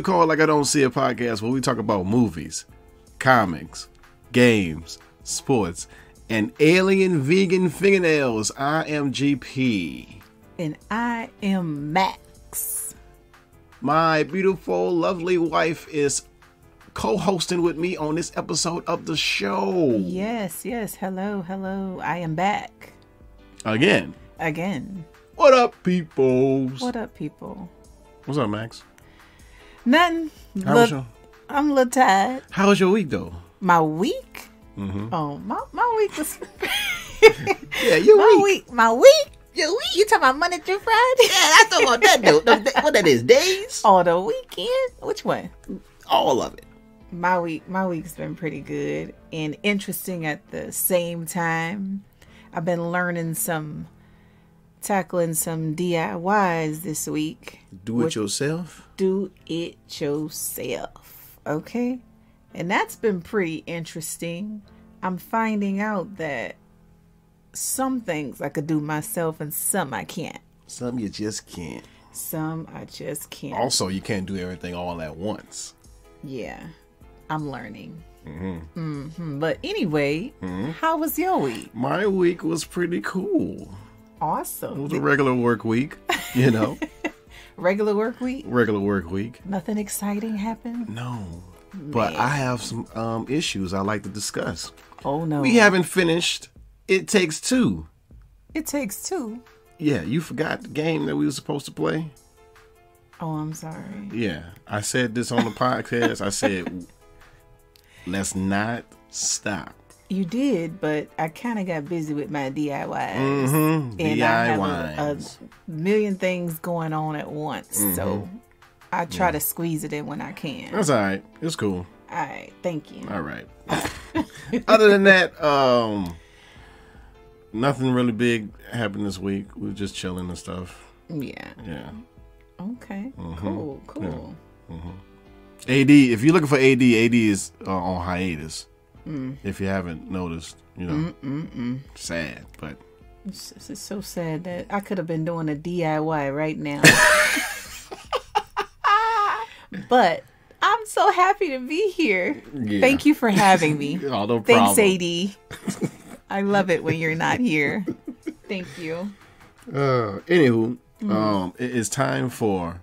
The Call Like I Don't See a podcast where we talk about movies, comics, games, sports, and alien vegan fingernails. I am GP. And I am Max. My beautiful, lovely wife is co hosting with me on this episode of the show. Yes, yes. Hello, hello. I am back Again. again. What up, peoples? What up, people? What's up, Max? Nothing. How Look, was your I'm a little tired. How was your week though? My week? Mm-hmm. Oh, my, my week was. Yeah, your my week. week. My week? Your week? You talking about Monday through Friday? Yeah, I talking about that though. The- What that is? Days? Oh, the weekend? Which one? All of it. my week my week's been pretty good and interesting at the same time i've been learning some tackling some diys this week. Do it yourself. do it yourself okay? And that's been pretty interesting. I'm finding out that some things i could do myself and some i can't. Some you just can't. some i just can't. Also, you can't do everything all at once. yeah i'm learning. Hmm but anyway how was your week? My week was pretty cool. It was a regular work week, you know, Regular work week? regular work week. Nothing exciting happened? No, but I have some um, issues I like to discuss. Oh no. We haven't finished. It takes two. It takes two. Yeah, you forgot the game that we were supposed to play. Oh, I'm sorry. Yeah, I said this on the podcast. I said, let's not stop. You did, but I kind of got busy with my DIYs. Mm-hmm. And I have a, a million things going on at once. So Mm-hmm. I try to squeeze it in when I can. That's all right. It's cool. All right. Thank you. All right. Other than that, um, nothing really big happened this week. We were just chilling and stuff. Yeah. Yeah. Okay. Mm-hmm. Cool. Cool. AD, if you're looking for AD, AD is uh, on hiatus. Mm. If you haven't noticed, you know, sad, but It's, it's so sad that I could have been doing a DIY right now. but I'm so happy to be here. Yeah. Thank you for having me. oh, no Thanks. AD. I love it when you're not here. Thank you. Uh, anywho, Mm. um, it is time for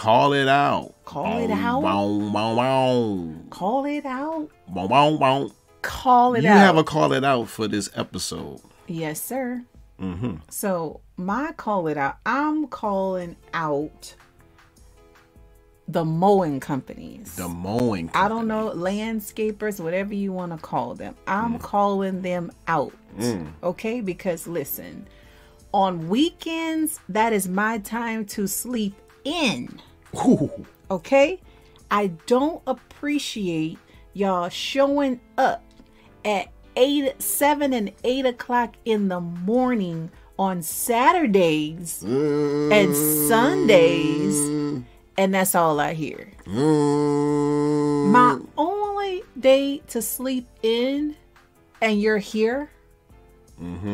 call it out. Call it out? bow, bow, bow. Call it out. Bow, bow, bow. Call it You out. You have a call it out for this episode. yes, sir. Mm-hmm. So my call it out. I'm calling out the mowing companies. The mowing. I don't know, landscapers, whatever you want to call them. I'm calling them out. Okay? Because listen, on weekends, that is my time to sleep in. Ooh. Okay? I don't appreciate y'all showing up at eight, seven, and eight o'clock in the morning on Saturdays and Sundays, and that's all I hear. Mm. My only day to sleep in, and you're here.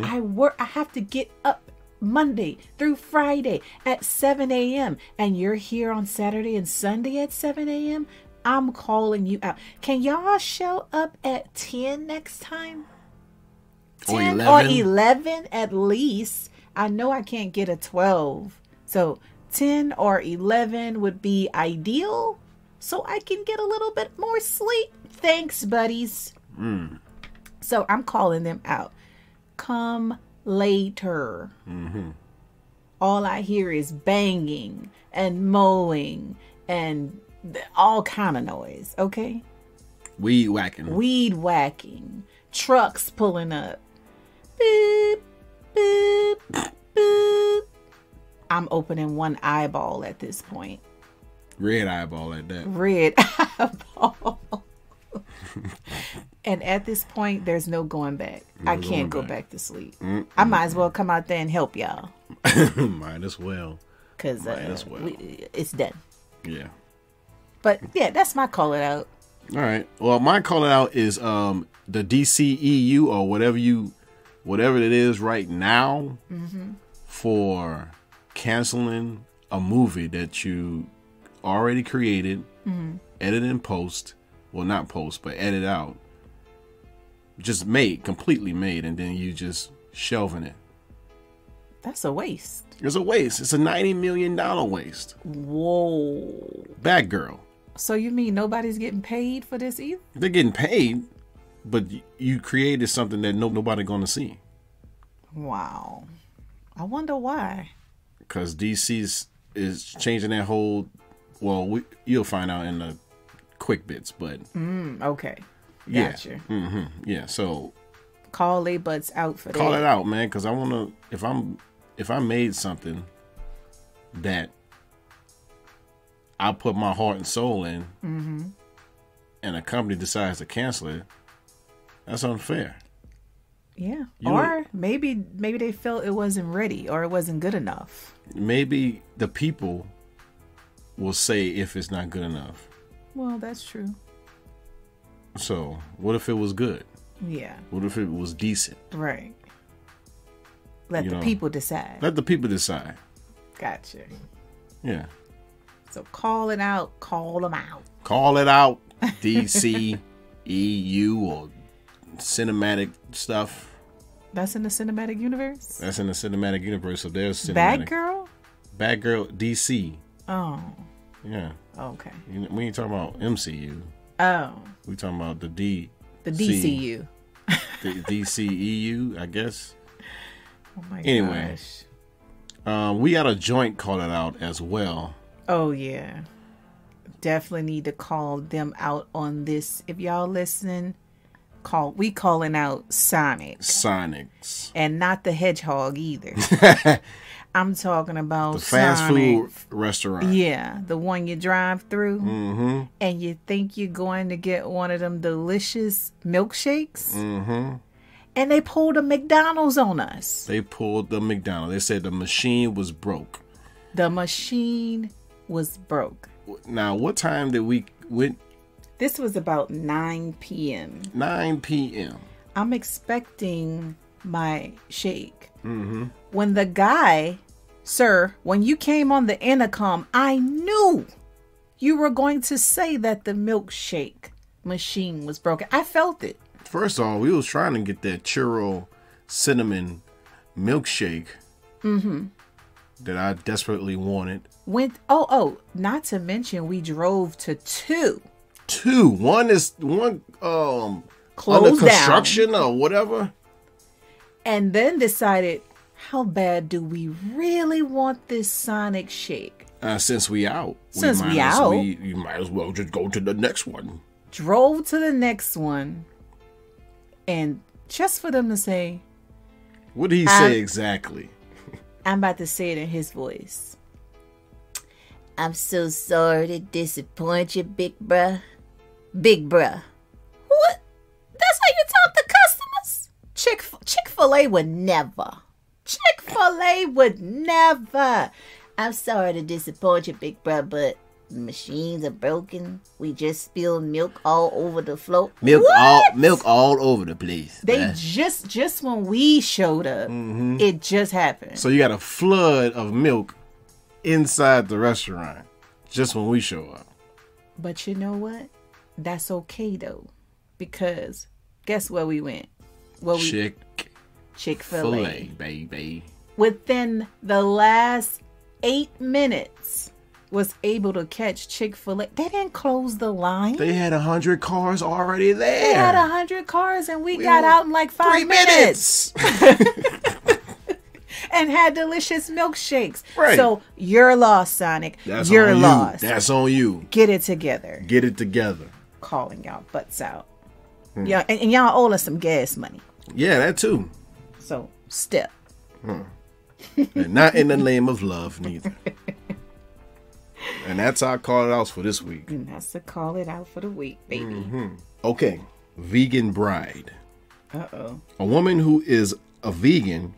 I work. I have to get up Monday through Friday at 7 a.m. and you're here on Saturday and Sunday at 7 a.m. I'm calling you out. Can y'all show up at 10 next time? Or 10 11? or 11 at least. I know I can't get a 12. So 10 or 11 would be ideal so I can get a little bit more sleep. Thanks, buddies. Hmm. So I'm calling them out. Come later. Mm-hmm. All I hear is banging and mowing and all kind of noise, okay? Weed whacking. weed whacking, trucks pulling up. Boop, boop, boop. I'm opening one eyeball at this point. Red eyeball at that. Red eyeball. and at this point, there's no going back. I can't go back. back to sleep. I might as well come out there and help y'all Might as well. because uh, well. we- it's done. Yeah. But yeah, that's my call it out. All right. Well, my call it out is um the DCEU or whatever you whatever it is right now for canceling a movie that you already created, edit and post. Well, not post, but edit out. Just made, completely made, and then you just shelving it. That's a waste. It's a waste. It's a ninety million dollar waste. Whoa. Bad girl. So you mean nobody's getting paid for this either? They're getting paid, but you created something that no nobody gonna see. Wow. I wonder why. because DC's is changing that whole. Well, we, you'll find out in the quick bits, but Mm, okay. Yeah, Gotcha. hmm yeah. So Call they butts out for call that. it out, man, because I want to. If I'm if I made something that I put my heart and soul in, Mm-hmm. and a company decides to cancel it, that's unfair. Yeah. You or maybe maybe they felt it wasn't ready or it wasn't good enough. Maybe the people will say if it's not good enough. Well, that's true. So what if it was good? Yeah. What if it was decent? Right. Let You the know. people decide. Let the people decide. Gotcha. Yeah. So call it out. Call them out. Call it out. DC, EU, or cinematic stuff. That's in the cinematic universe. That's in the cinematic universe. So there's cinematic. Bad girl. Bad girl, DC. Oh. Yeah. Oh, okay. We ain't talking about MCU. Oh. We talking about the D. The DCU. The DCEU, I guess. Oh my Anyway. gosh. Um, we got a joint call it out as well. Oh yeah. Definitely need to call them out on this. If y'all listening, call we calling out Sonic Sonics. and not the hedgehog either. I'm talking about The fast Sonic. food restaurant. Yeah, the one you drive through Mm-hmm. and you think you're going to get one of them delicious milkshakes Mm-hmm. and they pulled a McDonald's on us. They pulled the McDonald's. They said the machine was broke. The machine was broke. Now, what time did we went? This was about 9 p.m. 9 p.m. I'm expecting my shake. Mm-hmm. When the guy, sir, when you came on the intercom, I knew you were going to say that the milkshake machine was broken. I felt it. First of all, we was trying to get that churro cinnamon milkshake Mm-hmm. that I desperately wanted. Went oh oh, not to mention we drove to two. Two. One is one um Closed under down. construction or whatever. And then decided, how bad do we really want this Sonic shake? Uh, since we out, Since might we as- out. we, you might as well just go to the next one. Drove to the next one, and just for them to say, What did he Um, say exactly? I'm about to say it in his voice. I'm so sorry to disappoint you, big bruh. Big bruh. What? That's how you talk to customers? Chick Chick Fil A would never. Chick Fil A would never. I'm sorry to disappoint you, big bruh, but the machines are broken. We just spilled milk all over the floor. Milk What? all milk all over the place. They man. just just when we showed up, mm-hmm. it just happened. So you got a flood of milk inside the restaurant just when we show up. But you know what? That's okay though, because guess where we went? Well, we Chick Chick Fil A. Baby. Within the last eight minutes, was able to catch Chick Fil A. They didn't close the line. They had a hundred cars already there. They had a hundred cars, and we, We got out in like five Three minutes, minutes. and had delicious milkshakes. Right. So you're lost, Sonic. That's you're on lost. you. That's on you. Get it together. Get it together. Calling y'all butts out. Hmm. Yeah, and, and y'all owe us some gas money. Yeah, that too. So step. And not in the name of love, neither. and that's our call it out for this week. And that's to call it out for the week, baby. Mm-hmm. Okay, vegan bride. Uh oh. A woman who is a vegan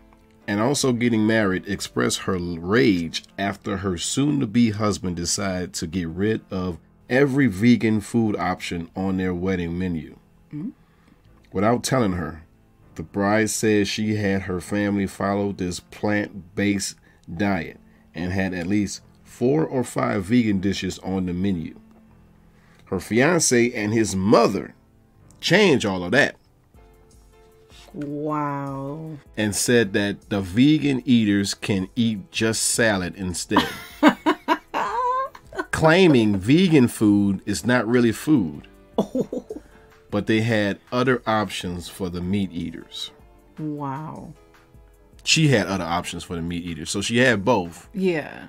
and also getting married expressed her rage after her soon to be husband decided to get rid of every vegan food option on their wedding menu. Without telling her, the bride says she had her family follow this plant based diet and had at least four or five vegan dishes on the menu. Her fiance and his mother changed all of that Wow. and said that the vegan eaters can eat just salad instead. Claiming vegan food is not really food, but they had other options for the meat eaters. Wow. She had other options for the meat eaters, so she had both. Yeah.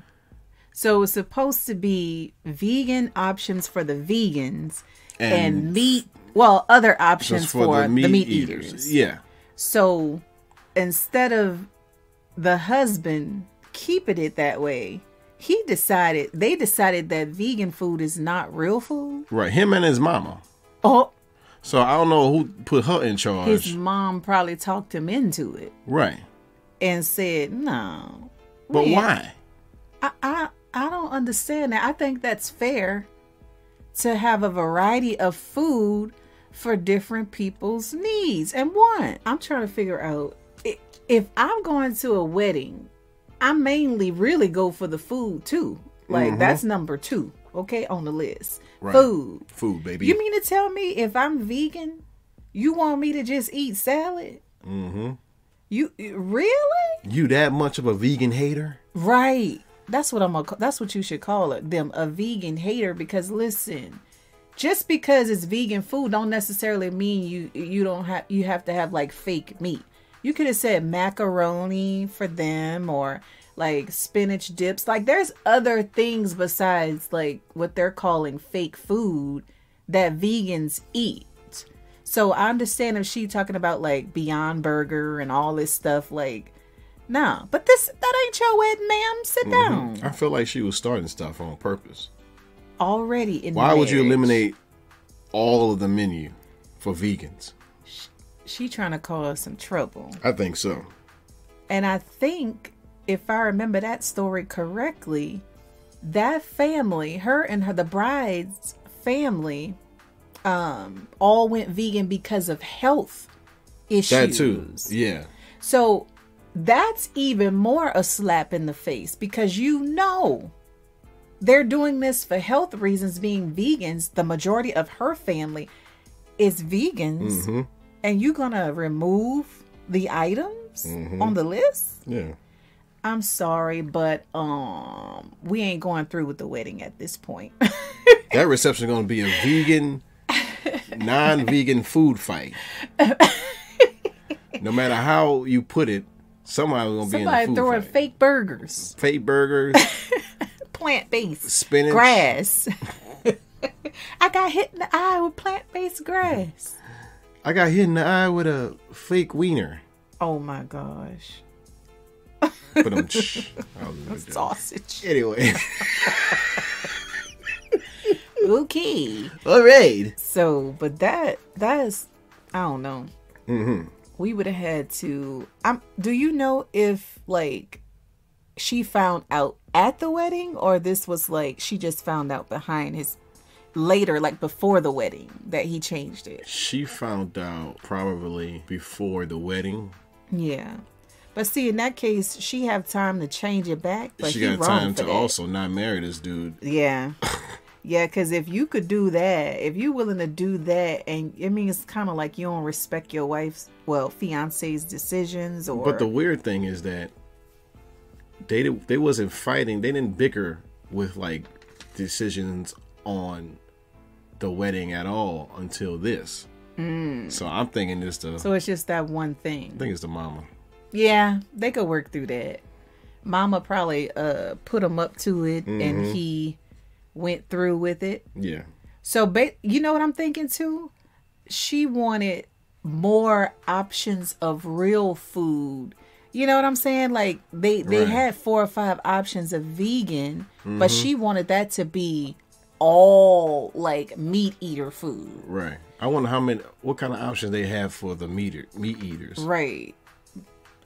So it's supposed to be vegan options for the vegans and, And meat, well, other options Just for, the meat, eaters. Yeah. So instead of the husband keeping it that way, he decided, they decided that vegan food is not real food. Right. Him and his mama. Oh, So I don't know who put her in charge. his mom probably talked him into it right. and said, no. But ain't- why? I, I I don't understand that. I think that's fair to have a variety of food for different people's needs. And one, I'm trying to figure out if I'm going to a wedding, I mainly really go for the food too. Like mm-hmm. that's number two, okay, on the list. Right. Food. Food, baby. You mean to tell me if I'm vegan, you want me to just eat salad? mm-hmm. You really? You that much of a vegan hater? Right. That's what I'm. Gonna, ca- that's what you should call it. Them a vegan hater because listen, just because it's vegan food don't necessarily mean you you don't have you have to have like fake meat. You could have said macaroni for them or like spinach dips. Like there's other things besides like what they're calling fake food that vegans eat. So I understand if she talking about like Beyond Burger and all this stuff like no, but this that ain't your wedding, ma'am. Sit mm-hmm. down. I feel like she was starting stuff on purpose. Already in Why would you eliminate all of the menu for vegans? She trying to cause some trouble. I think so. And I think if I remember that story correctly, that family, her and her the bride's family, um, all went vegan because of health issues. That too. Yeah. So that's even more a slap in the face because you know they're doing this for health reasons, being vegans. The majority of her family is vegans, Mm-hmm. and you're gonna remove the items Mm-hmm. on the list? Yeah. I'm sorry, but um, we ain't going through with the wedding at this point. That reception going to be a vegan, non-vegan food fight. no matter how you put it, somebody's going to be in the food throwing fight. fake burgers, fake burgers, plant based. spinach. grass. I got hit in the eye with plant based grass. I got hit in the eye with a fake wiener. Oh my gosh. But I'm. Sausage. Anyway. Okay. All right. So, but that that is I don't know. Mm-hmm. We would have had to I'm do you know if like she found out at the wedding or this was like she just found out behind his later like before the wedding that he changed it. She found out probably before the wedding. Yeah. But see, in that case, she have time to change it back. But she he got time to that. also not marry this dude. Yeah. Yeah, because if you could do that, if you're willing to do that, and I mean, it's kind of like you don't respect your wife's, well, fiance's decisions, or But the weird thing is that they did, they wasn't fighting. They didn't bicker with like decisions on the wedding at all until this. So I'm thinking it's the Mm. so it's just that one thing. I think it's the mama. Yeah, they could work through that. Mama probably uh put him up to it, Mm-hmm. and he went through with it. Yeah. So, ba- you know what I'm thinking too? She wanted more options of real food. You know what I'm saying? Like they they Right. had four or five options of vegan, Mm-hmm. but she wanted that to be all like meat eater food. Right. I wonder how many what kind of options they have for the meat meat eaters. Right.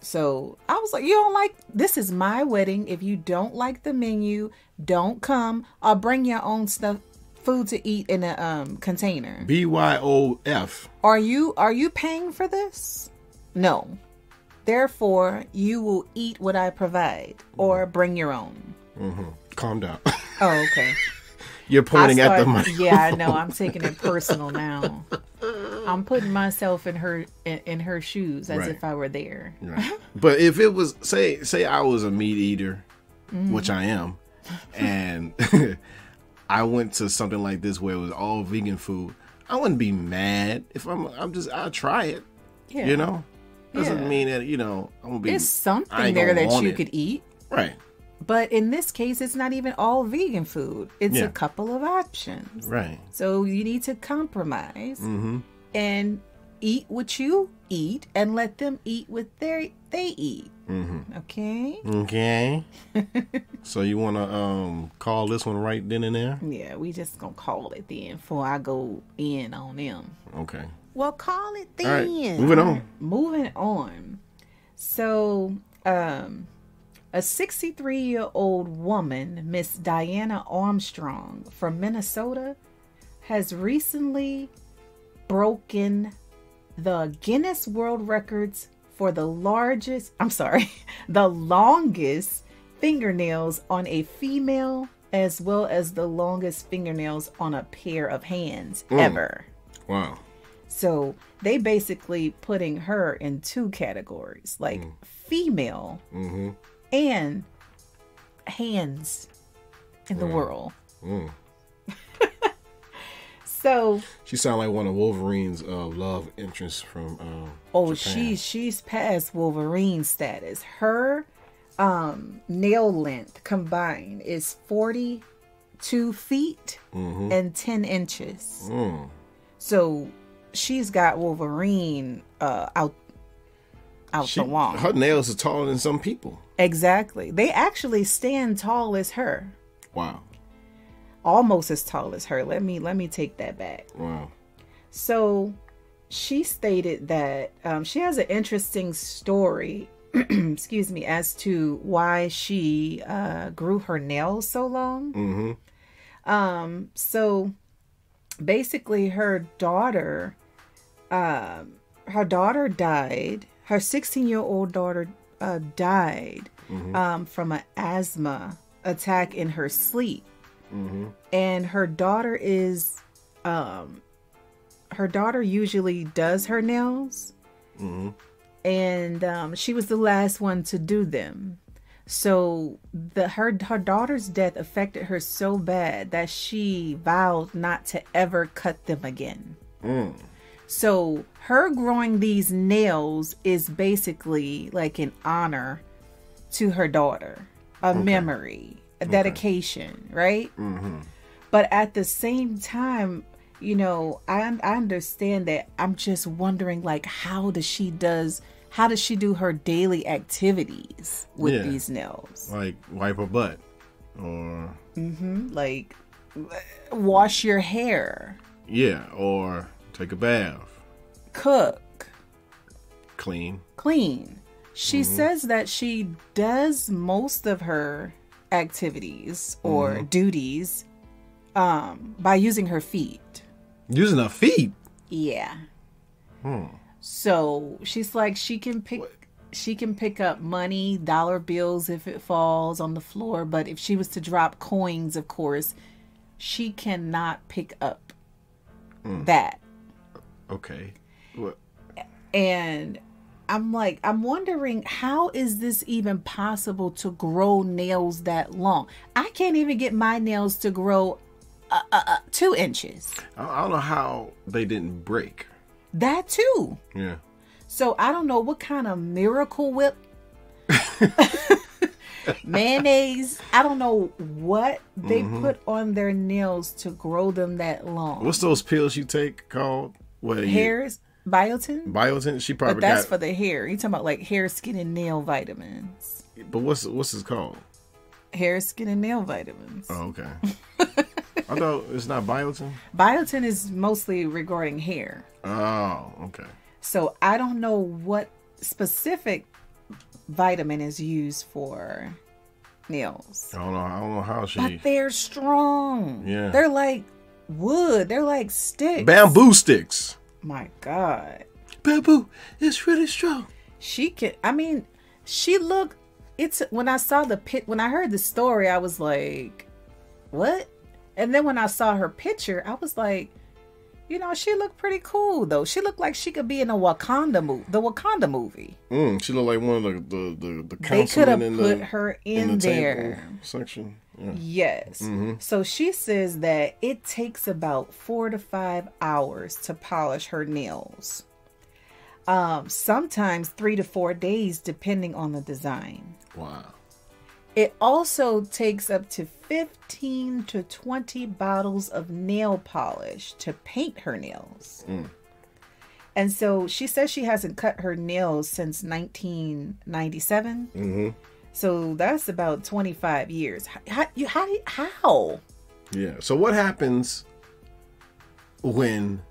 So I was like, you don't like this is my wedding. If you don't like the menu, don't come. Or bring your own stuff food to eat in a um container. B Y O F. Are you are you paying for this? No. Therefore, you will eat what I provide or bring your own. Mhm. calm down. Oh, okay. You're pointing I at the start- mic. Yeah, I know. I'm taking it personal now. I'm putting myself in her in, in her shoes as Right. if I were there. Right. But if it was say say I was a meat eater, Mm-hmm. which I am, and I went to something like this where it was all vegan food, I wouldn't be mad if I'm I'm just I'll try it. Yeah. You know? Doesn't Yeah. mean that, you know, I'm gonna be There's something there that you it. could eat. Right. But in this case, it's not even all vegan food. It's Yeah. a couple of options. Right. So you need to compromise Mm-hmm. and eat what you eat and let them eat what they they eat. Mm-hmm. Okay? Okay. so you wanna um call this one right then and there? Yeah, we just gonna call it then before I go in on them. Okay. Well, call it All right. then. Moving on. Moving on. So, um, a 63 year old woman, Miss Diana Armstrong from Minnesota, has recently broken the Guinness World Records for the largest, I'm sorry, the longest fingernails on a female, as well as the longest fingernails on a pair of hands ever. Wow. So they basically putting her in two categories, like female Mm-hmm. And hands in the world. Mm. So She sounded like one of Wolverine's uh, love interests from um oh Japan. she's she's past Wolverine status. Her um nail length combined is 42 feet Mhm. and 10 inches. Mm. So she's got Wolverine uh out out She, the wall. her nails are taller than some people. Exactly. They actually stand tall as her. Wow. Almost as tall as her. Let me let me take that back. Wow. So she stated that um, she has an interesting story, excuse me, as to why she uh, grew her nails so long. Mm-hmm. Um, so basically, her daughter, um, her daughter died. Her 16 year old daughter uh, died um, from an asthma attack in her sleep, Mm-hmm. and her daughter is, um, her daughter usually does her nails, Mm-hmm. and um, she was the last one to do them. So the her her daughter's death affected her so bad that she vowed not to ever cut them again. Mm. So her growing these nails is basically like an honor to her daughter, a memory, a dedication, right? Mm-hmm. But at the same time, you know, I I understand that. I'm just wondering, like, how does she does how does she do her daily activities with Yeah. these nails? Like wipe her butt. Or Like, wash your hair, yeah, or take a bath. cook, Clean. clean. She says that she does most of her activities or duties um by using her feet. Using her feet. Yeah. Hmm. So she's like she can pick she can pick up money, dollar bills if it falls on the floor, but if she was to drop coins, of course, she cannot pick up that. Okay. What? And I'm like, I'm wondering how is this even possible to grow nails that long? I can't even get my nails to grow uh, uh, uh, two inches. I, I don't know how they didn't break. That too. Yeah. So I don't know what kind of miracle whip mayonnaise. I don't know what they put on their nails to grow them that long. What's those pills you take called? What you- Hairs, biotin, Biotin. She probably but that's got. for the hair. You talking about like hair, skin, and nail vitamins? but what's what's this called? Hair, skin, and nail vitamins. Oh, okay. I thought it's not biotin. Biotin is mostly regarding hair. Oh, okay. So I don't know what specific vitamin is used for nails. I don't know. I don't know how she. But they're strong. Yeah. They're like wood. They're like sticks. Bamboo sticks. My God. Bamboo. It's really strong. She can I mean, she looked it's when I saw the pit when I heard the story, I was like, what? And then when I saw her picture, I was like, you know, she looked pretty cool though. She looked like she could be in a Wakanda movie, the Wakanda movie. Mm, she looked like one of the the the, the They could have put the her in in, the there. section. Yeah. Yes. Mm-hmm. So she says that it takes about four to five hours to polish her nails. Um, sometimes three to four days, depending on the design. Wow. It also takes up to 15 to 20 bottles of nail polish to paint her nails. Mm. And so she says she hasn't cut her nails since 1997. Mm-hmm. So that's about 25 years. How, you, how, how? Yeah. So what happens when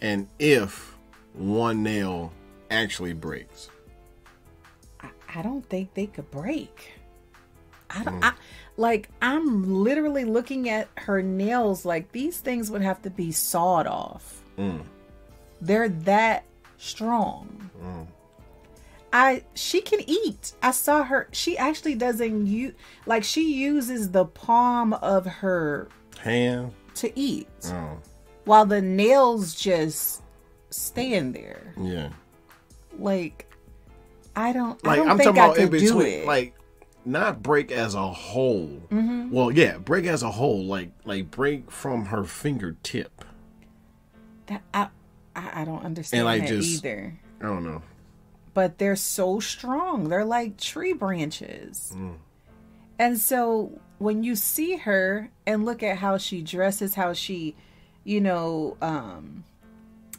and if one nail actually breaks? I, I don't think they could break. I don't, I, like, I'm literally looking at her nails like these things would have to be sawed off. Mm. They're that strong. Mm. I she can eat. I saw her. She actually doesn't use like she uses the palm of her Hand. to eat, Oh. while the nails just stand there. Yeah. Like I don't. I don't I'm think talking I about in between. Like not break as a whole. Mhm. Well, yeah, break as a whole. Like like break from her fingertip. that I, I I don't understand like, that just- either. I don't know. But they're so strong. They're like tree branches. Mm. And so when you see her and look at how she dresses, how she, you know, um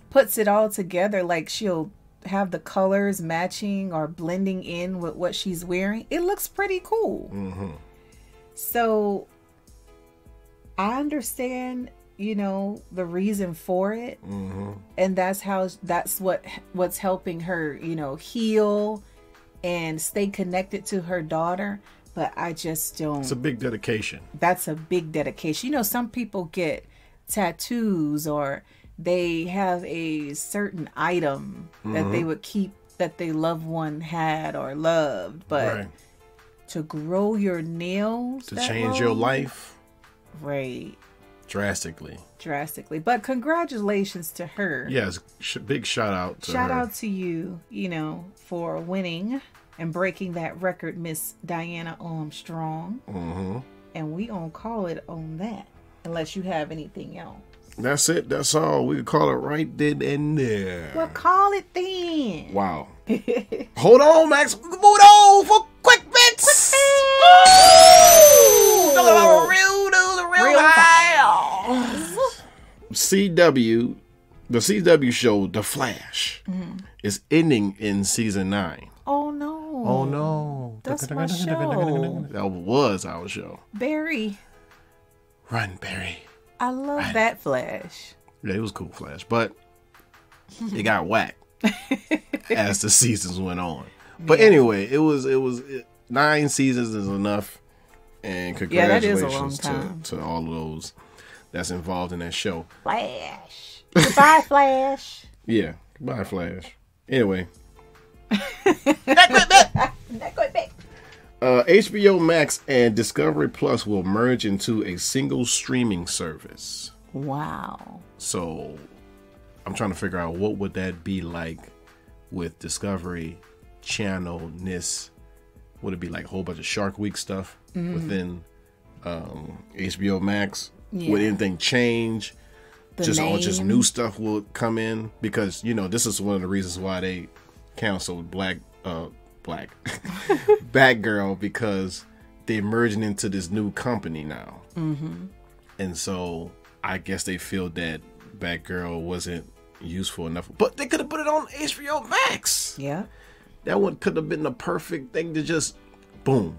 puts it all together like she'll have the colors matching or blending in with what she's wearing. It looks pretty cool. Mm-hmm. So I understand, you know, the reason for it. Mm-hmm. and that's how that's what what's helping her you know heal and stay connected to her daughter. But i just don't It's a big dedication. that's a big dedication. You know some people get tattoos or they have a certain item that they would keep that they loved one had or loved. But right. to grow your nails To change your life. Right drastically. drastically but congratulations to her Yes, sh- big shout out to Shout her. out to you, you know, for winning and breaking that record, Miss Diana Armstrong. Mm-hmm. And we gonna call it on that, unless you have anything else. That's it. That's all. We could call it right then and there. Well, call it then. Wow. Hold on, Max. Move on CW, the CW show, The Flash, mm-hmm. is ending in season nine. Oh no. Oh no! That's my show. That was our show. Barry, Run, Barry. I love that Flash. Yeah, it was cool, Flash, but it got whacked as the seasons went on. But anyway, it was it was it, nine seasons is enough, and Yeah, that is a congratulations long time. to to all of those that's involved in that show. Flash. Goodbye, Flash. Yeah, Goodbye, Flash. Anyway, That good bit. uh, HBO Max and Discovery Plus will merge into a single streaming service. Wow. So I'm trying to figure out what would that be like with Discovery Channel ness. Would it be like a whole bunch of Shark Week stuff within um, HBO Max? Would anything change? The just all just new stuff will come in because you know this is one of the reasons why they canceled Black uh Black Batgirl because they're merging into this new company now, mm-hmm. and so I guess they feel that Batgirl wasn't useful enough, but they could have put it on HBO Max. Yeah. That one could have been the perfect thing to just boom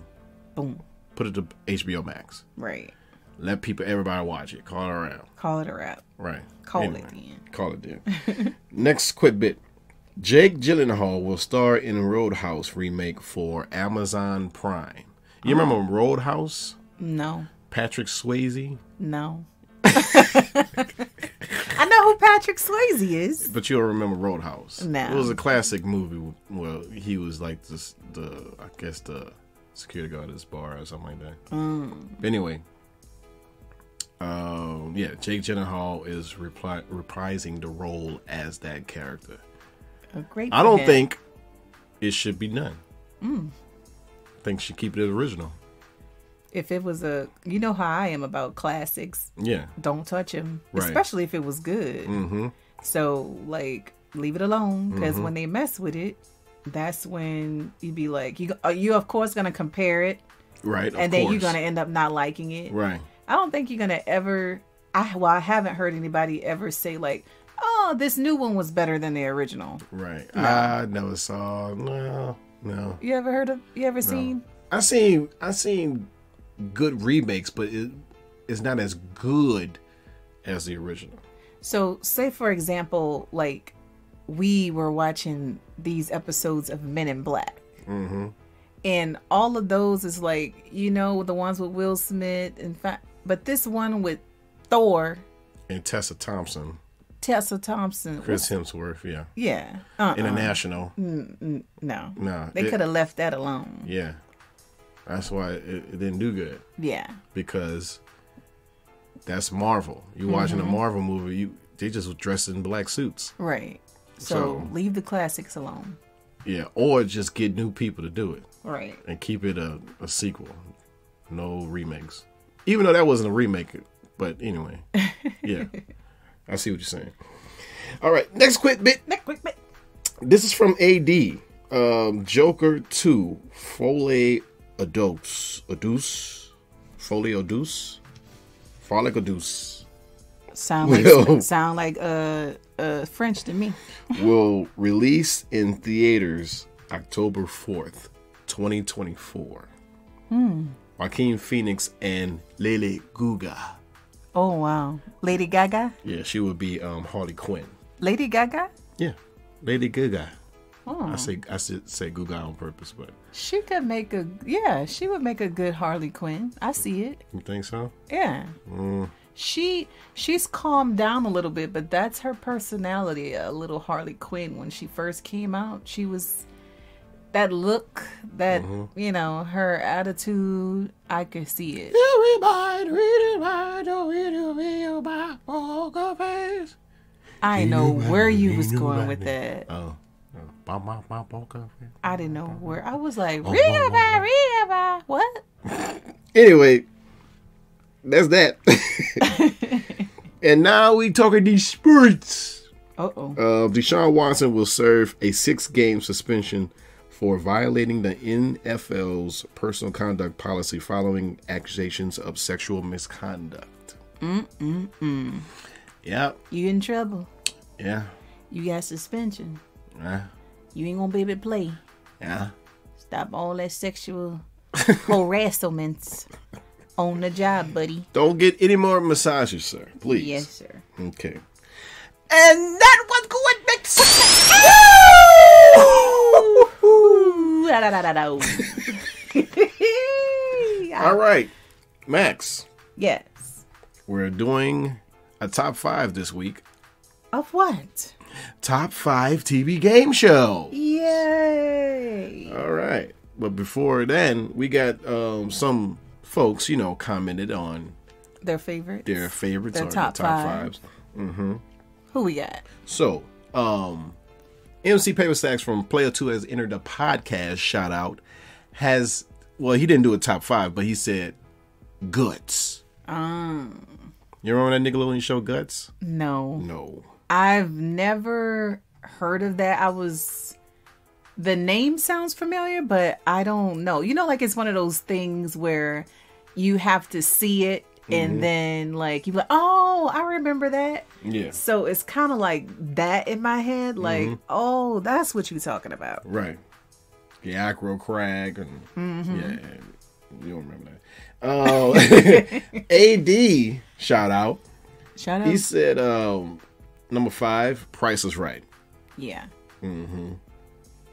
Boom. put it to HBO Max. Right. Let people everybody watch it. Call it around. Call it a wrap. Right. Call Anyway, it then. Call it then. Next quick bit. Jake Gyllenhaal will star in Roadhouse remake for Amazon Prime. You remember oh. Roadhouse? No. Patrick Swayze? No. I know who Patrick Swayze is. But you'll remember Roadhouse. No. It was a classic movie where he was like this the I guess the security guard at this bar or something like that. But anyway, um, yeah, Jake Gyllenhaal is repli- reprising the role as that character. A great. I don't him. think it should be done. I think should keep it original. if it was a, you know how I am about classics. Yeah. Don't touch him, Right. especially if it was good. Mm-hmm. So like, leave it alone because when they mess with it, that's when you'd be like, you are you of course gonna compare it, Right. Of and then course. you're gonna end up not liking it. Right. I don't think you're gonna ever. I well, I haven't heard anybody ever say like, "Oh, this new one was better than the original." Right. I never saw. No. No. You ever heard of? You ever seen? I seen. I seen good remakes, but it, it's not as good as the original. So, say for example, like we were watching these episodes of Men in Black, Mm-hmm. and all of those is like you know the ones with Will Smith and fa- but this one with Thor, And Tessa Thompson, Tessa Thompson, Chris Hemsworth. Yeah. yeah, uh, International. no, No. they could have left that alone. Yeah. That's why it, it didn't do good Yeah, because that's Marvel. You're watching Mm-hmm. a Marvel movie, you they just dressed in black suits. right. So, So- leave the classics alone. Yeah, or just get new people to do it Right. and keep it a, a sequel. No remakes. Even though that wasn't a remake, but anyway. Yeah. I see what you're saying. All right, next quick bit. Quick, quick, quick. This is from AD. Um, Joker 2, Folie Adose. Aduse? Folie Aduse? Frolic Aduse Sound like Will. sound like uh uh French to me. will release in theaters October 4th, 2024. Hmm. Joaquin Phoenix and Lele Guga. Oh wow, Lady Gaga, Yeah, she would be um, Harley Quinn. Lady Gaga. Yeah, Lady Gaga. Oh, I say I said say Guga on purpose, but she could make a yeah, she would make a good Harley Quinn. I see it. you think so? Yeah. She she's calmed down a little bit, but that's her personality. A little Harley Quinn when she first came out, she was that look, that you know, her attitude. I could see it. Everybody, read poker face. I know where you was going with that. Oh, oh. I didn't know where. I was like, Oh, read oh, about, read about what? Anyway, that's that. and now we talking these sports. Uh oh. Uh, Deshaun Watson will serve a six-game suspension for violating the NFL's personal conduct policy following accusations of sexual misconduct. Mm-mm-mm. Yep. You in trouble. Yeah. You got suspension. Yeah. You ain't gonna be able to play. Yeah. Stop all that sexual harassment on the job, buddy. Don't get any more massages, sir. Please. Yes, sir. Okay. And that was good, Big Ooh, All right, Max. yes. We're doing a top five this week. Of what? Top five TV game show. Yay! All right. But before then, we got um, some folks, you know, commented on Their favorite. their favorites Their top the top five. fives. Who we got? So, um, MC Paper Stacks from Player Two has entered the podcast shout out. Has well, he didn't do a top five, but he said guts. Um, You remember that Nickelodeon show Guts? no. No. I've never heard of that. I was the name sounds familiar, but I don't know. You know, like it's one of those things where you have to see it and then like you're like, oh, I remember that. Yeah. So it's kind of like that in my head, like, oh, that's what you're talking about. Right. The Aggro Crag and yeah, you don't remember that. Uh, AD shout out. Shout out. He said um, number five, Price is Right. yeah, Mm-hmm.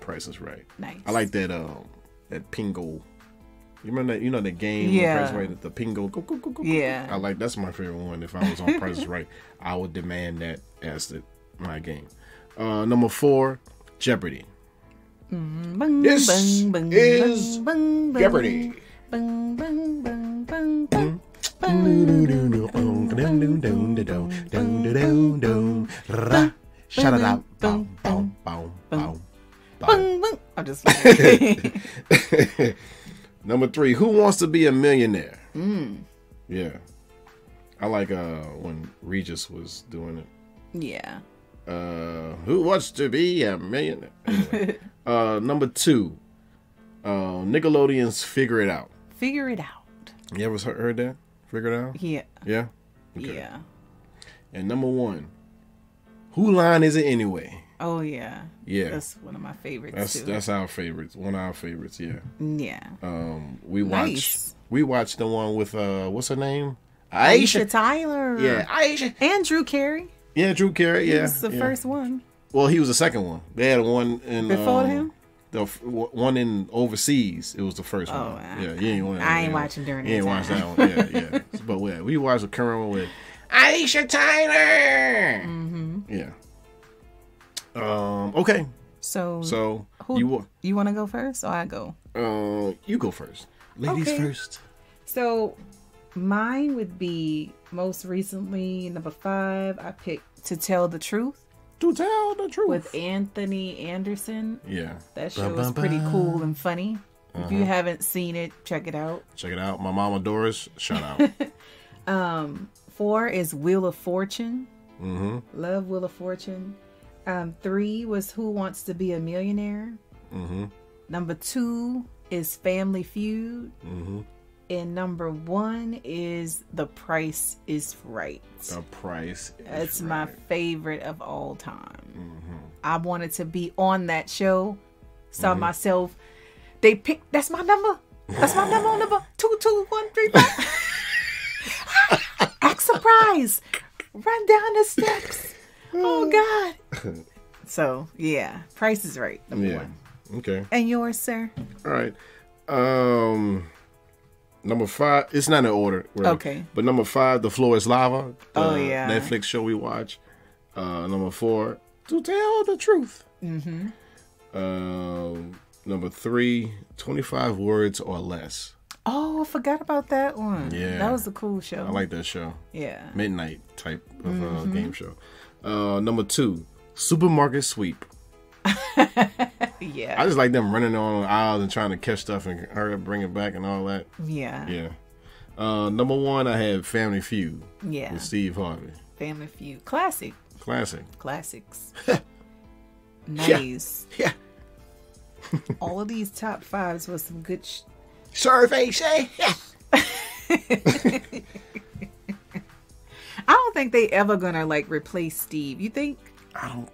Price is Right. nice. I like that um that Pingo. You remember that? You know the game? Yeah. Price Right. The Plinko. Go, go, go, go. Yeah. I like that's my favorite one. If I was on Price Right, I would demand that as the my game. Uh, number four, Jeopardy. Bung, This bung, bung, is bung, bung, Jeopardy. Bung, bung, bung, bung, bung. Bung, bung. I'm just Number three, who wants to be a millionaire? Yeah. I like uh when Regis was doing it. yeah. Uh who wants to be a millionaire? Anyway. uh number two, uh Nickelodeon's Figure It Out. Figure it out. You ever heard heard that? Figure It Out? Yeah. Yeah? Okay. Yeah. And number one, who line is it anyway? Oh yeah. Yeah. That's one of my favorites That's too. that's our favorites. One of our favorites, yeah. yeah. Um we Nice. watched we watched the one with uh what's her name? Aisha Tyler. Yeah, Aisha. And Drew Carey. Yeah, Drew Carey. He Yeah, was the yeah. first one. Well, he was the second one. They had one in Before um, him? The one in overseas. It was the first Oh, one. I- yeah, you ain't. I ain't watching during You ain't time. that one. Yeah, yeah. but yeah, we watched the current one with Aisha Tyler. Mm-hmm. Yeah. Um. Okay. So, So who, you wa- you want to go first or I go? uh you go first. Ladies Okay. first. So mine would be most recently number five. I picked to tell the truth To tell the truth. with Anthony Anderson. yeah. That show is bum, pretty cool and funny. If Uh-huh. you haven't seen it, check it out. Check it out. My mama Doris. Shout out. Um, four is Wheel of Fortune. mm-hmm. Love Wheel of Fortune. Um, three was Who Wants to Be a Millionaire. Mm-hmm. Number two is Family Feud. Mm-hmm. And number one is The Price is Right. The price. is It's my favorite of all time. Mhm. I wanted to be on that show. Saw Mm-hmm. myself. They picked. That's my number. That's my number. Number two two one three five. Act surprise. Run down the steps. Oh God. So yeah, Price is Right. Number Yeah. one. Okay. And yours, sir. All right. Um, number five. It's not in order. really. Okay. But number five, the floor is lava. the Oh, yeah. Netflix show we watch. Uh, number four, to tell the truth. Mm-hmm. Um, number three, 25 words or less. Oh, I forgot about that one. Yeah. that was a cool show. I like that show. Yeah. Midnight type of uh, Mm-hmm. game show. Uh, number two, supermarket sweep. Yeah. I just like them running on aisles and trying to catch stuff and hurry up, bring it back and all that. yeah. Yeah. Uh, number one, I had Family Feud Yeah. with Steve Harvey. Family Feud. Classic. Classic. Classics. nice. Yeah. All of these top fives was some good. Sh- Survey say. Yeah. I don't think they ever gonna like replace Steve. You think? I don't.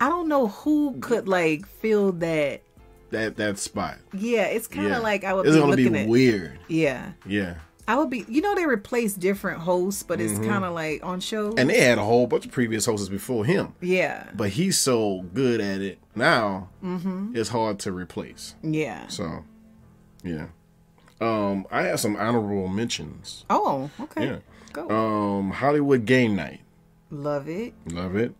I don't know who could like fill that. That that spot. Yeah, it's kind of Yeah. like I would It's be gonna looking be at. weird. Yeah, Yeah. I would be. You know, they replace different hosts, but it's kind of like on shows. Mm-hmm. And they had a whole bunch of previous hosts before him, yeah, but he's so good at it now. Mm-hmm. It's hard to replace. yeah. So, yeah. Um, I have some honorable mentions. Oh, okay. Yeah. Go. Um, Hollywood Game Night. Love it. Love it.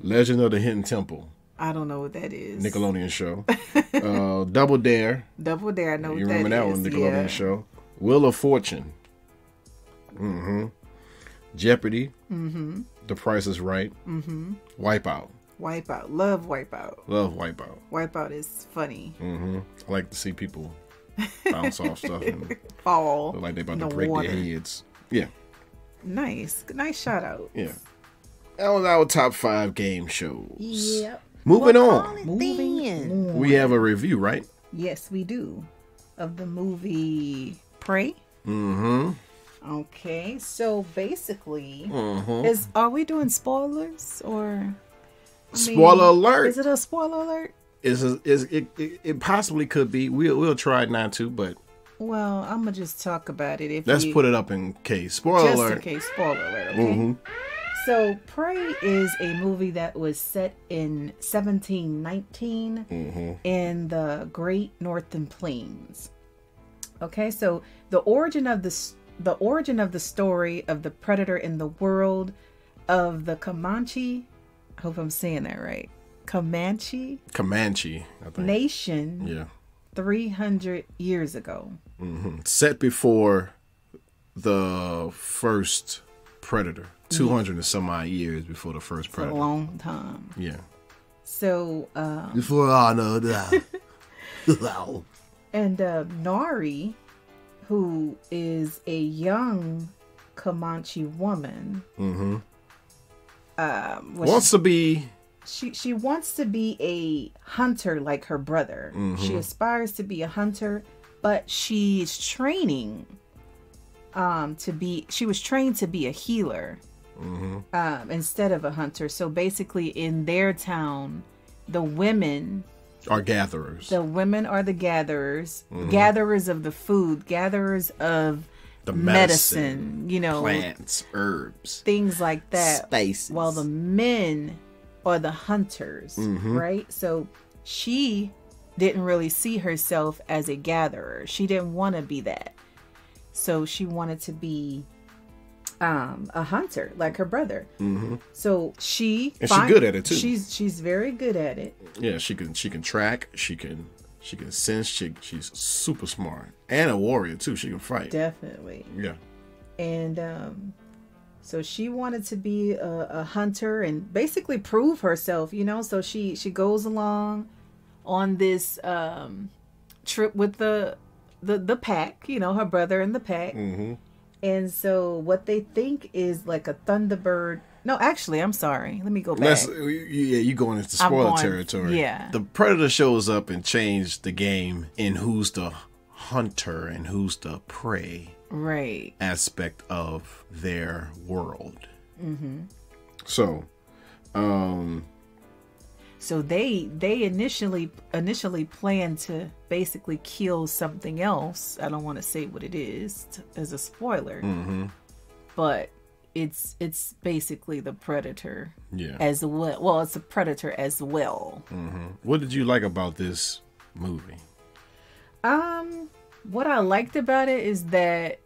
Legend of the Hidden Temple. I don't know what that is. Nickelodeon show. uh, Double Dare. Double Dare. I know You remember that, one? Nickelodeon yeah. show. Wheel of Fortune. Mm-hmm. Jeopardy. Mm-hmm. The Price is Right. Mm-hmm. Wipeout. Wipeout. Love Wipeout. Love Wipeout. Wipeout is funny. Mm-hmm. I like to see people bounce off stuff and Fall. look like they're about to break water. their heads. Yeah, Nice. Nice shout out. yeah. That was our top five game shows. Yep. Moving on. Moving on. We have a review, right? Yes, we do. Of the movie Prey. Mm-hmm. Okay, so basically, Mm-hmm. is are we doing spoilers or I mean, Spoiler alert. Is it a spoiler alert? Is is it, it? It possibly could be. We'll we'll try not to, but Well, I'm gonna just talk about it. If let's you, put it up in case. Spoiler just alert. in case spoiler alert. Okay. Mhm. So, Prey is a movie that was set in 1719 Mm-hmm. in the Great Northern Plains. Okay, so the origin of this the origin of the story of the predator in the world of the Comanche. I hope I'm saying that right. Comanche Comanche, I think. nation yeah. 300 years ago. Set before the first Predator. 200 and some odd years before the first A Predator. A long time. Yeah. So, um, Before I know that. and uh, Naru, who is a young Comanche woman, mm-hmm. um, Wants to be. she she wants to be a hunter like her brother. She aspires to be a hunter, but she's training um to be she was trained to be a healer um instead of a hunter. So basically in their town, the women Are gatherers. the women are the gatherers, gatherers of the food, gatherers of The medicine, you know, plants, herbs, things like that. spaces. while the men are the hunters, right? So she didn't really see herself as a gatherer. She didn't want to be that. So she wanted to be um a hunter like her brother. Mm-hmm. So she And she good at it, too. She's she's very good at it. yeah, she can she can track, she can she can sense, she she's super smart. And a warrior too, she can fight. Definitely. Yeah. and um so she wanted to be a, a hunter and basically prove herself you know so she she goes along on this um trip with the the the pack you know her brother and the pack Mm-hmm. and so what they think is like a thunderbird no actually i'm sorry let me go back Let's yeah, you going into spoiler going- territory. yeah. The predator shows up and changed the game in who's the hunter and who's the prey right aspect of their world. Mm-hmm. So, um, so they they initially initially plan to basically kill something else i don't want to say what it is as a spoiler mm-hmm. but it's it's basically the predator yeah. as well well it's a predator as well hmm What did you like about this movie? um what i liked about it is that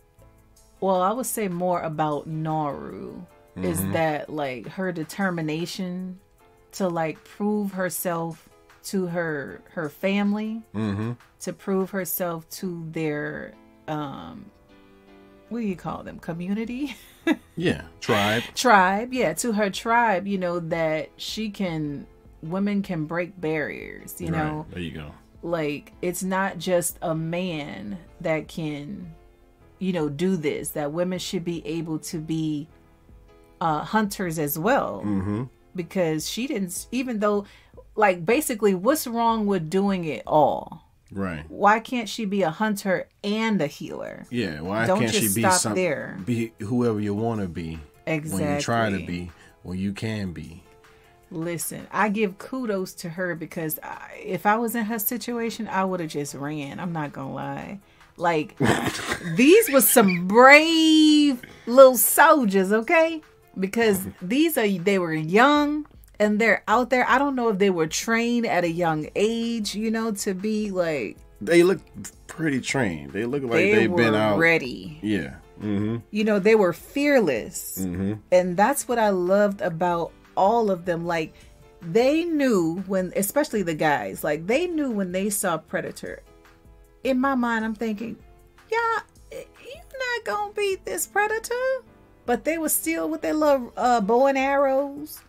well i would say more about naru is that like her determination to like prove herself to her her family Mm-hmm. to prove herself to their um what do you call them community Yeah, tribe. tribe yeah to her tribe you know that she can women can break barriers you know there you go. like it's not just a man that can you know do this that women should be able to be uh hunters as well Mm-hmm. Because she didn't even though like basically what's wrong with doing it all Right. why can't she be a hunter and a healer Yeah. Why Don't can't she be stop some there. be whoever you want to be exactly when you try to be when you can be? Listen, I give kudos to her because I, if I was in her situation, I would have just ran. I'm not gonna lie. Like these was some brave little soldiers, okay? Because these are they were young and they're out there. I don't know if they were trained at a young age, you know, to be like They look pretty trained. They look like they they've been out. ready. Yeah. Mm-hmm. you know they were fearless Mm-hmm. and that's what i loved about all of them like they knew when especially the guys like they knew when they saw predator in my mind i'm thinking yeah you're not gonna beat this predator but they were still with their little uh, bow and arrows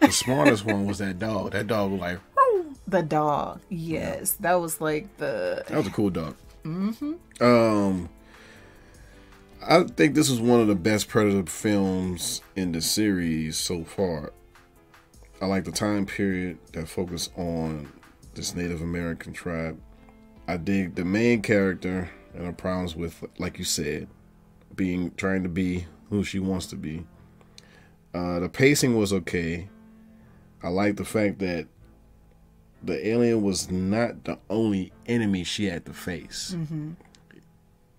The smartest one was that dog. That dog was like, the dog yes that was like the that was a cool dog. Mm-hmm. Um, I think this is one of the best Predator films in the series so far. I like the time period that focused on this Native American tribe. I dig the main character and her problems with, like you said, being trying to be who she wants to be. Uh, the pacing was okay. I like the fact that the alien was not the only enemy she had to face.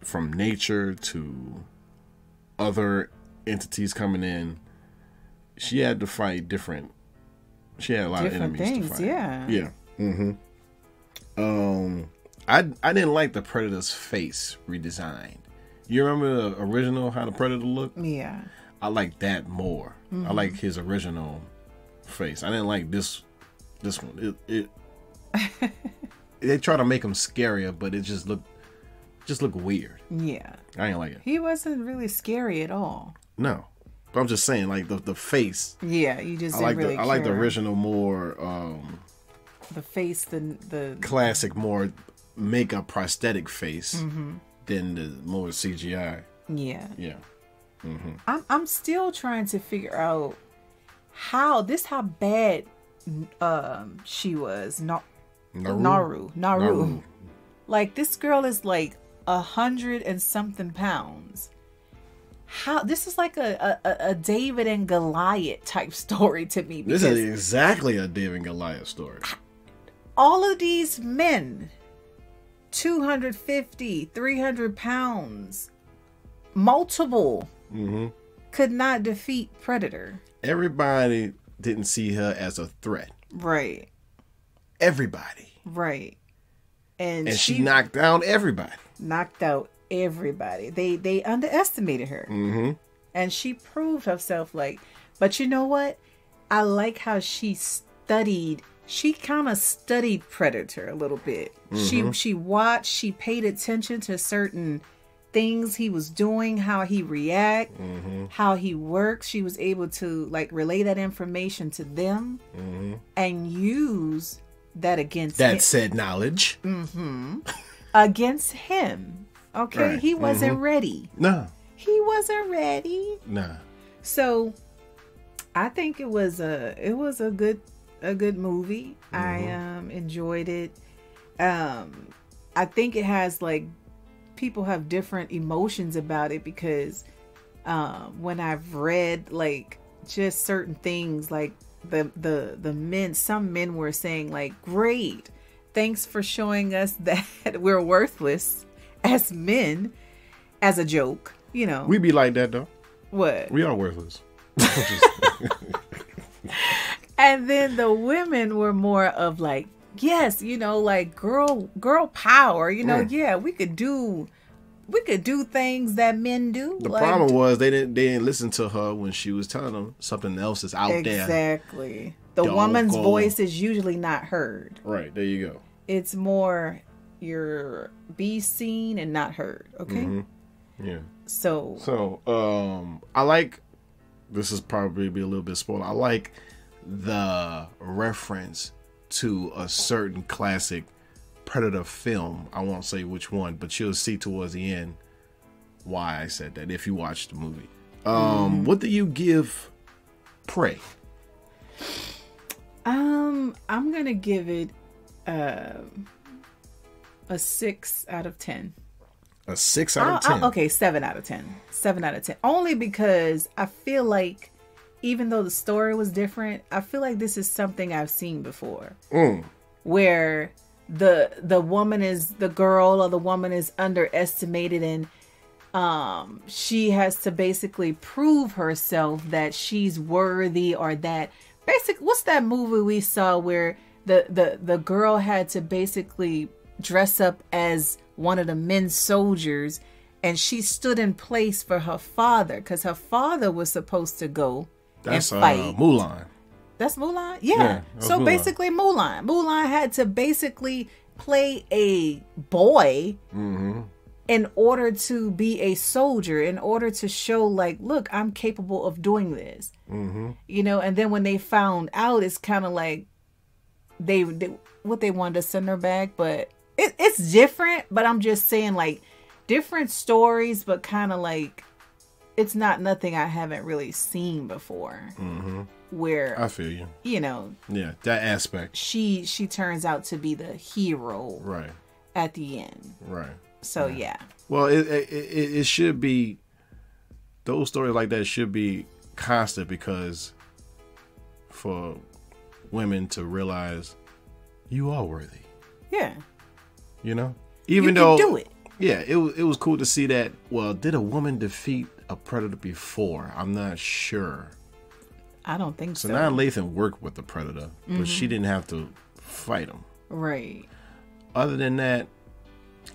From nature to other entities coming in, she had to fight different. She had a lot Different of enemies things, to fight. yeah. Yeah. Mm-hmm. Um, I I didn't like the Predator's face redesigned. You remember the original how the Predator looked? yeah I like that more. I like his original face. I didn't like this This one, it, it they try to make him scarier, but it just look just look weird. Yeah. I ain't like it. He wasn't really scary at all. No, but I'm just saying, like the the face. Yeah, you just I didn't like really the I like the original more um The face, the the classic, more makeup prosthetic face Mm-hmm. Than the more CGI. yeah. Yeah. I'm I'm still trying to figure out how this how bad um she was. not Naru. Naru. Naru. Naru. Like this girl is like a hundred and something pounds. How this is like a, a, a David and Goliath type story to me This is exactly a David and Goliath story. all of these men 250 300 pounds. Multiple. Hmm could not defeat predator. Everybody didn't see her as a threat. right. Everybody. right. And, And she, she, knocked down everybody. knocked out everybody. They they underestimated her. Hmm and she proved herself like but you know what? I like how she studied she kind of studied predator a little bit. She mm-hmm. she watched she paid attention to certain things he was doing how he react mm-hmm. how he works. She was able to like relay that information to them mm-hmm. and use that against That him, said knowledge. against him. Okay Right. he wasn't ready. Nah. he wasn't ready. Nah. So I think it was a it was a good a good movie. I Mm-hmm. um enjoyed it. Um I think it has like people have different emotions about it because um when I've read like just certain things like the the the men some men were saying like great thanks for showing us that we're worthless as men as a joke you know We be like that though. what We are worthless. and then the women were more of like yes you know like girl girl power you know Mm. yeah we could do we could do things that men do The like, problem was they didn't they didn't listen to her when she was telling them something else is out there. exactly the Don't woman's go. voice is usually not heard Right, there you go. it's more you're be seen and not heard okay Mm-hmm. Yeah. so So, um, I like. This is probably be a little bit spoiler. I like the reference to a certain classic Predator film. I won't say which one, but you'll see towards the end why I said that if you watch the movie. Um, what do you give Prey? um i'm gonna give it um a six out of ten A six out of I'll- 10 I'll- okay, seven out of ten. Seven out of ten. Only because I feel like, even though the story was different, I feel like this is something I've seen before, Mm, where the the woman is the girl or the woman is underestimated and um she has to basically prove herself that she's worthy or that basic what's that movie we saw where the the the girl had to basically dress up as one of the men soldiers and she stood in place for her father because her father was supposed to go that's and uh, Mulan. that's Mulan? Yeah. Yeah, that so Mulan. basically Mulan. Mulan had to basically play a boy Mm-hmm. in order to be a soldier, in order to show like, look, I'm capable of doing this. Mm-hmm. You know, and then when they found out, it's kind of like they, they what they wanted to send her back, but it, it's different. But I'm just saying like different stories, but kind of like it's not nothing I haven't really seen before. Mm-hmm. Where I feel you. you know Yeah, that aspect. she she turns out to be the hero Right, at the end right. so yeah Well, it, it it it should be those stories like that should be constant because for women to realize you are worthy, yeah you know. you Even can though do it yeah, it was it was cool to see that. Well, did a woman defeat a predator before? I'm not sure. i don't think So so, now Lathan worked with the predator, but she mm-hmm. didn't have to fight him. right Other than that,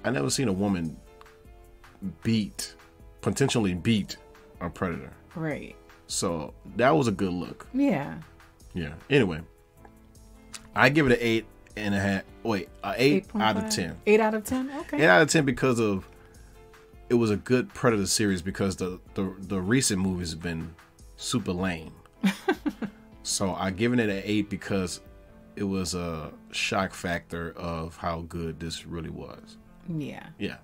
I never seen a woman beat, potentially beat a predator. right So that was a good look. yeah Yeah. Anyway, I give it an eight and a half. Wait, a eight out of 8.5? ten. Eight out of ten. Okay. Eight out of ten because of it was a good Predator series because the the, the recent movies have been super lame. so I given it an eight because it was a shock factor of how good this really was. Yeah. Yeah.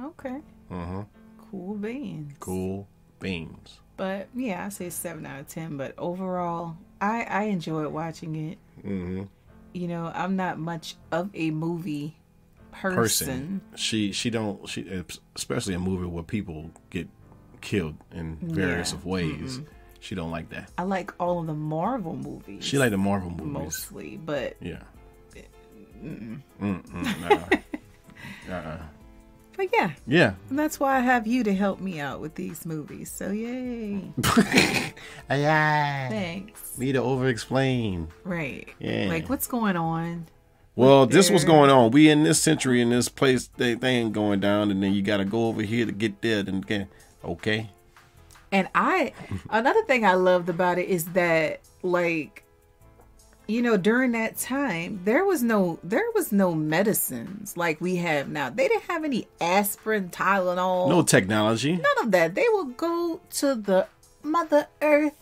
Okay. Uh-huh. Cool beans. Cool beans. But yeah, I say seven out of ten. But overall, I I enjoyed watching it. Mm-hmm. You know, I'm not much of a movie person. Person. She she don't she especially a movie where people get killed in various Yeah. of ways. She don't like that. I like all of the Marvel movies. She like the Marvel movies. mostly, but Yeah. Mm-mm. nah. uh-uh. But yeah, Yeah. And that's why I have you to help me out with these movies. So yay! yeah. Thanks. Me to over explain. Right. Yeah. Like what's going on? Well, this was going on. We in this century in this place, they, they ain't going down, and then you got to go over here to get there. And get okay, And I another thing I loved about it is that like you know during that time there was no there was no medicines like we have now. They didn't have any aspirin, Tylenol. no technology. none of that. They would go to the Mother Earth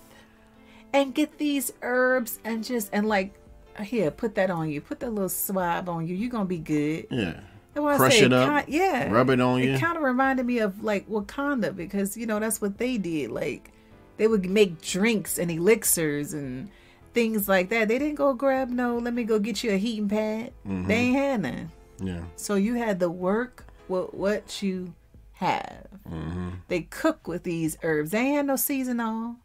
and get these herbs and just and like here, put that on you. Put that little swab on you. You're gonna be good. Yeah, Crush say it up, ki- yeah, rub it on you. It kind of reminded me of like Wakanda because you know that's what they did. Like they would make drinks and elixirs and things like that. They didn't go grab no. Let me go get you a heating pad. Mm-hmm. They ain't had none. yeah, So you had to work with what you have. Mm-hmm. They cook with these herbs. They ain't had no seasoning.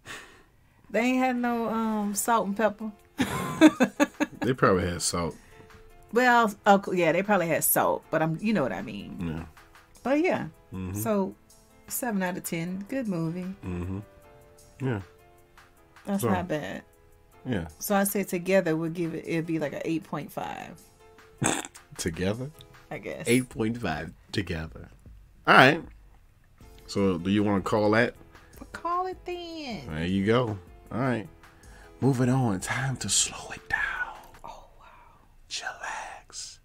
They ain't had no um, salt and pepper. they probably had salt. Well, oh, yeah, they probably had salt, but I'm, you know what I mean. Yeah, But yeah, Mm-hmm. so seven out of ten, good movie. yeah, That's So- not bad. Yeah. So I say together we'll give it. It'd be like an eight point five, Together, I guess. eight point five together. All right. So, do you want to call that? Call it then. There you go. All right. Moving on. Time to slow it down. Oh wow. Chillax.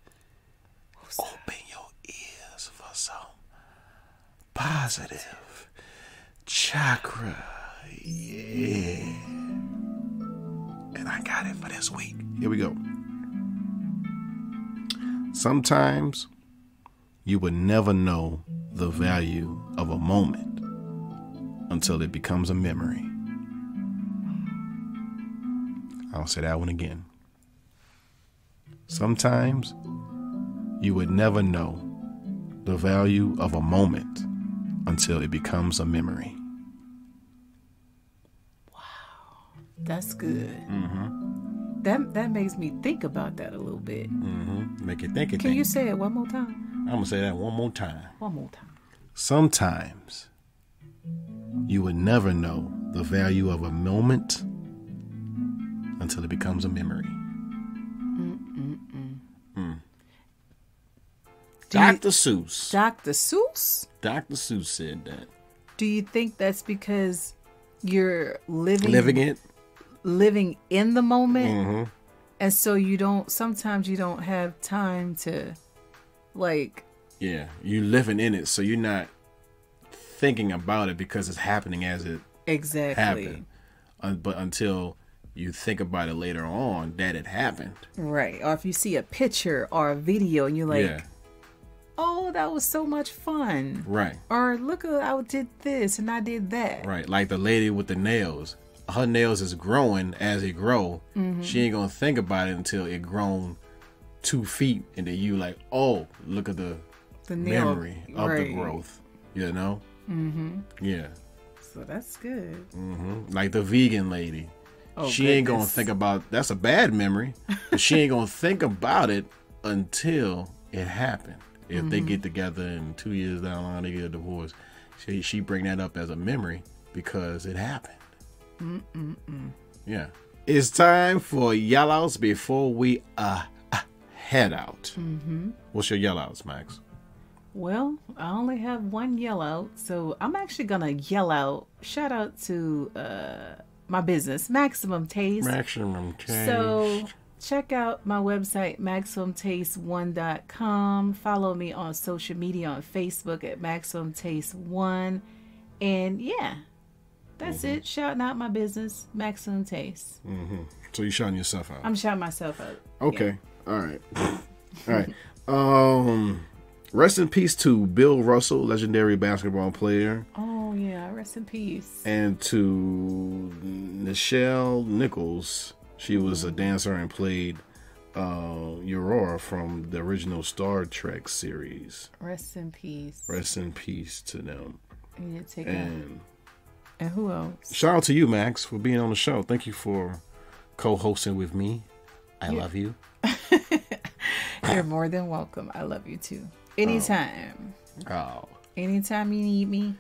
Open your ears for some positive chakra. Yeah. And I got it for this week. Here we go. Sometimes you would never know the value of a moment until it becomes a memory. I'll say that one again. Sometimes you would never know the value of a moment until it becomes a memory. That's good. Mm-hmm. That that makes me think about that a little bit. Mm-hmm. Make you think. Can you say it one more time? I'm gonna say that one more time. One more time. Sometimes you would never know the value of a moment until it becomes a memory. You- Dr. Seuss. Dr. Seuss? Dr. Seuss said that. Do you think that's because you're living Living it. Living in the moment Mm-hmm. and so you don't sometimes you don't have time to like Yeah, you living in it, so you're not thinking about it because it's happening as it exactly happened. Uh, but until you think about it later on that it happened. right or if you see a picture or a video and you're like yeah, oh that was so much fun right, or look I did this and I did that right. Like the lady with the nails. Her nails is growing as it grow. Mm-hmm. She ain't gonna think about it until it grown two feet, and then you like, oh, look at the the nail memory of the growth. You know? Mm-hmm. Yeah. so that's good hmm Like the vegan lady. Oh, she ain't gonna think about that's a bad memory, but she ain't gonna think about it until it happened. If they Mm-hmm. get together and two years down the line they get a divorce, she she bring that up as a memory because it happened. Yeah, it's time for yellouts before we uh, head out. Mm-hmm. What's your yellouts, Max? Well, I only have one yell out, so I'm actually gonna yell out. Shout out to uh, my business, Maximum Taste. Maximum taste. So check out my website, MaximumTaste1.com. Follow me on social media on Facebook at MaximumTaste1. And yeah, that's it. Shouting out my business, Maximum Taste. So you shouting yourself out. I'm shouting myself out. Okay. All right. All right. Um rest in peace to Bill Russell, legendary basketball player, Oh, yeah. Rest in peace. and to Nichelle Nichols. She was a dancer and played uh Uhura from the original Star Trek series. Rest in peace. Rest in peace to them. You need to take out. And And who else? shout out to you, Max, for being on the show. Thank you for co-hosting with me. I love you. You're more than welcome. I love you too. Anytime. Oh, Anytime you need me,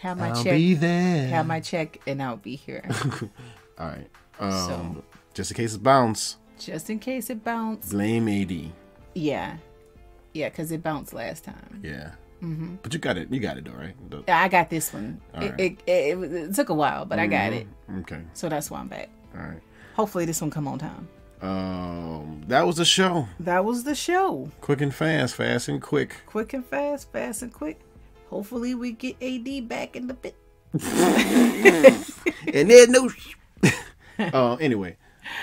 have my I'll check. be there. Have my check and I'll be here. All right. Um, So- just in case it bounce, Just in case it bounced. blame AD. Yeah. Yeah, because it bounced last time. Yeah. Mm-hmm. But you got it. You got it though, right? The- I got this one. It, right. it, it, it, it took a while, but I got it. Okay. So that's why I'm back. All right. Hopefully this one come on time. Um, that was the show. That was the show. Quick and fast, fast and quick. Quick and fast, fast and quick. Hopefully we get AD back in the pit. And then no. uh, anyway,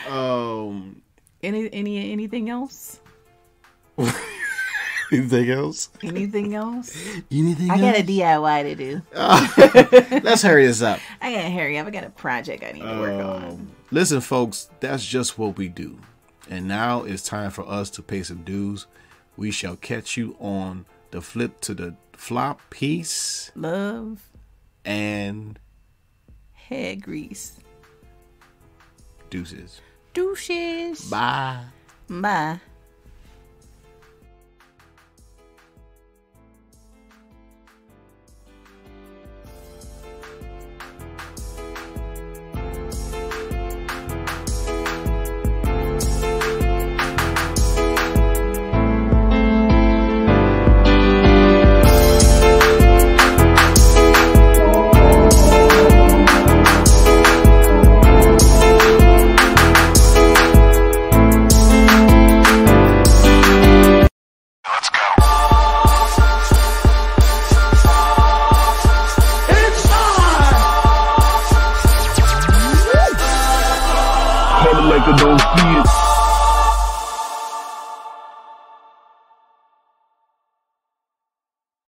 um, Any any anything else? anything else? Anything else? Anything else? I else? got a DIY to do. Let's hurry this up. I gotta hurry up. I got a project I need to work on. Um, listen, folks, that's just what we do. And now it's time for us to pay some dues. We shall catch you on the flip to the flop piece Love, and hair grease. deuces. Douches. Bye. Bye.